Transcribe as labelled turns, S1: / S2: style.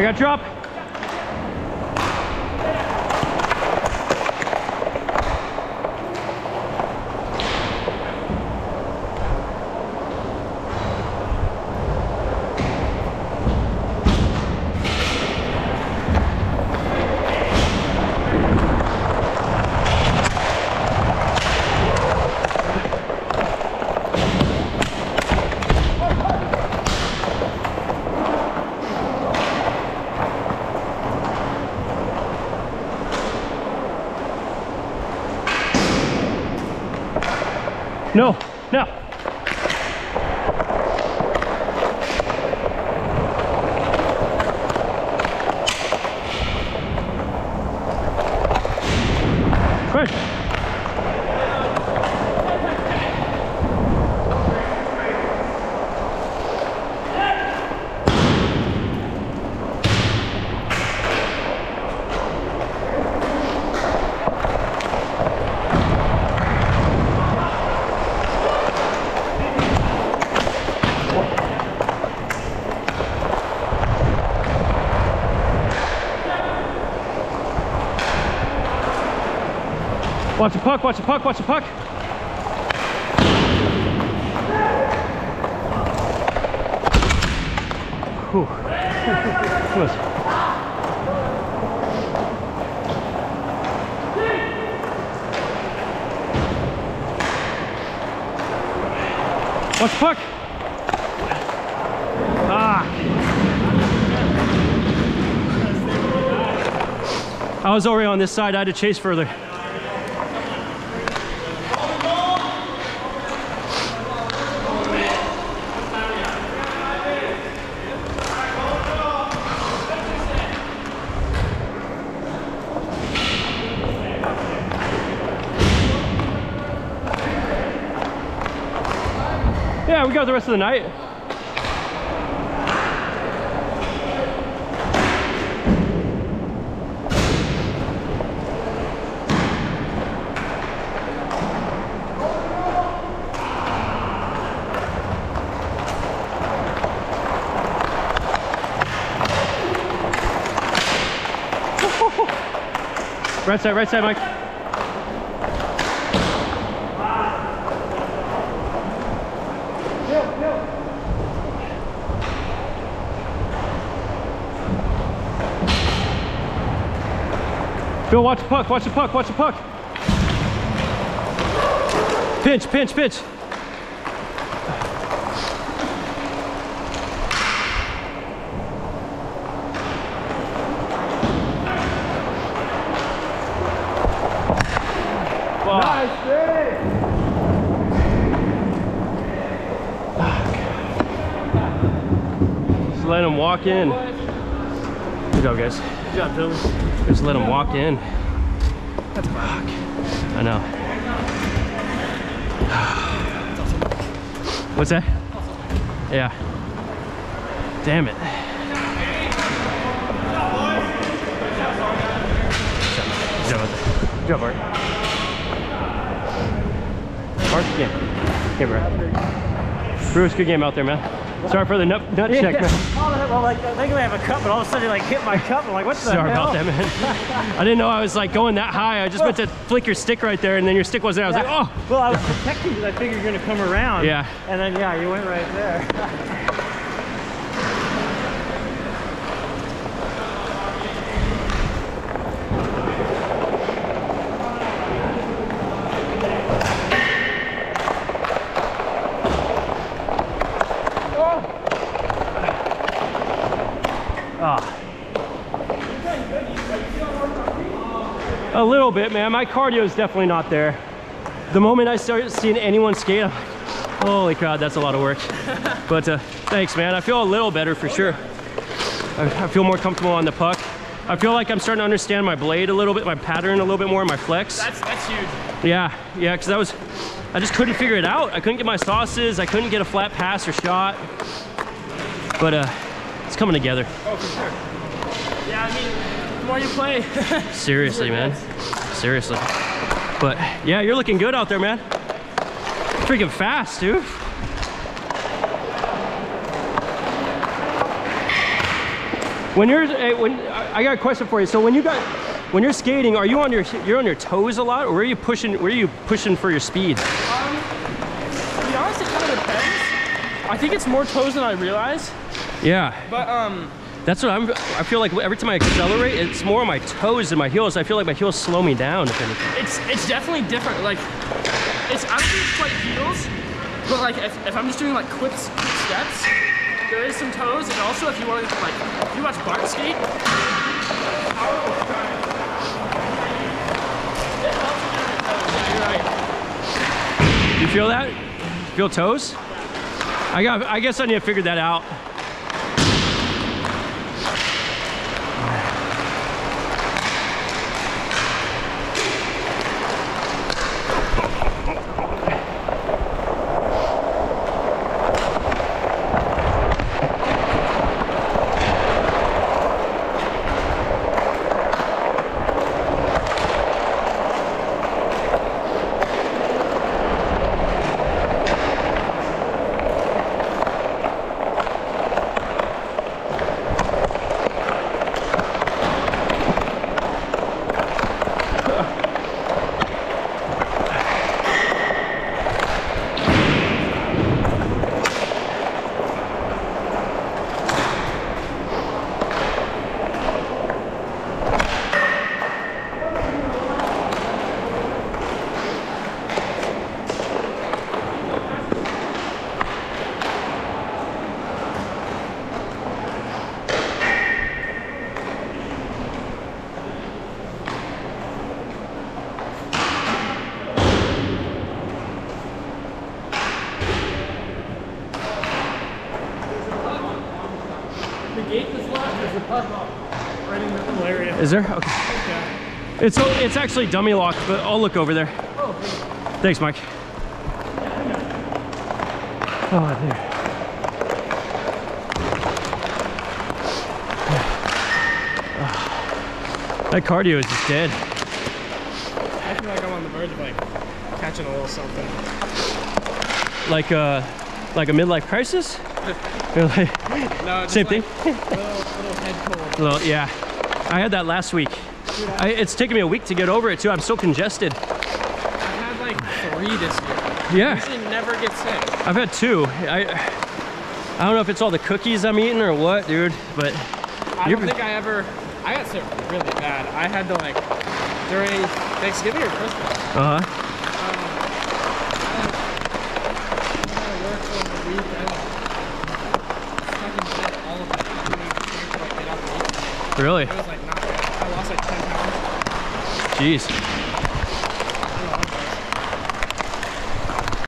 S1: I got drop. No, no. Right. Watch the puck, watch the puck, watch the puck. Whew. Close. Watch the puck. Ah. I was already on this side. I had to chase further. Yeah, we got the rest of the night. Right side, right side, Mike. Bill, watch the puck, watch the puck, watch the puck. Pinch, pinch, pinch. Just let him walk in. Good job, guys.
S2: Good job, Billy.
S1: Just let him walk in.
S2: That's fine.
S1: I know. What's that? Yeah. Damn it. Good job. Good job, Art. Art, good game. Bro. Bruce, good game out there, man. Sorry for the nut, nut check, man.
S2: well, like, I think I have a cup, but all of a sudden, like, hit my cup. I'm like, what the
S1: Sorry
S2: hell?
S1: about that, man. I didn't know I was like going that high. I just meant to flick your stick right there, and then your stick wasn't there. I was like, oh.
S2: Well, I was protecting because I figured you're going to come around.
S1: Yeah.
S2: And then, yeah, you went right there.
S1: little bit, man. My cardio is definitely not there. The moment I started seeing anyone skate, I'm like, holy crap, that's a lot of work. But uh, thanks, man. I feel a little better for sure. I, I feel more comfortable on the puck. I feel like I'm starting to understand my blade a little bit, my pattern a little bit more, my flex.
S2: That's, that's huge.
S1: Yeah, yeah, because I was, I just couldn't figure it out. I couldn't get my saucers. I couldn't get a flat pass or shot. But uh, it's coming together.
S2: Oh, for sure. Yeah, I mean, the more you play,
S1: Seriously, man. Seriously. But yeah, you're looking good out there, man. Freaking fast, dude. When you're eh, when I got a question for you. So when you got when you're skating, are you on your you're on your toes a lot, or where are you pushing? Where are you pushing for your speed?
S3: To be honest, it kind of depends. I think it's more toes than I realize.
S1: Yeah,
S3: But um,
S1: that's what I'm. I feel like every time I accelerate, it's more on my toes than my heels. I feel like my heels slow me down. If anything.
S3: it's it's definitely different. Like, it's I don't think it's quite heels, but like if, if I'm just doing like quick, quick steps, there is some toes, and also if you want to like if you watch Bart skate. You get your toes. Yeah, you're right.
S1: You feel that? Feel toes? I got. I guess I need to figure that out.
S3: Right the.
S1: Is there? Okay.
S3: Yeah.
S1: It's it's actually dummy locked, but I'll look over there.
S3: Oh,
S1: Thanks, Mike. Oh, there. That cardio is just dead.
S3: I feel like I'm on the verge of like catching a little something.
S1: Like a like a midlife crisis. Or like-
S3: No,
S1: Same
S3: like
S1: thing.
S3: Little, little head cold.
S1: Well, yeah. I had that last week. I, it's taken me a week to get over it too. I'm so congested.
S3: I've had like three this year.
S1: Yeah,
S3: Usually never get sick.
S1: I've had two. I I don't know if it's all the cookies I'm eating or what, dude. But
S3: I don't think I ever. I got sick really bad. I had to like during Thanksgiving or Christmas.
S1: uh huh.
S3: I had to work for a week. I fucking did all of that. to, like, get out the week.
S1: Really?
S3: It was like. I lost like 10 pounds.
S1: Jeez.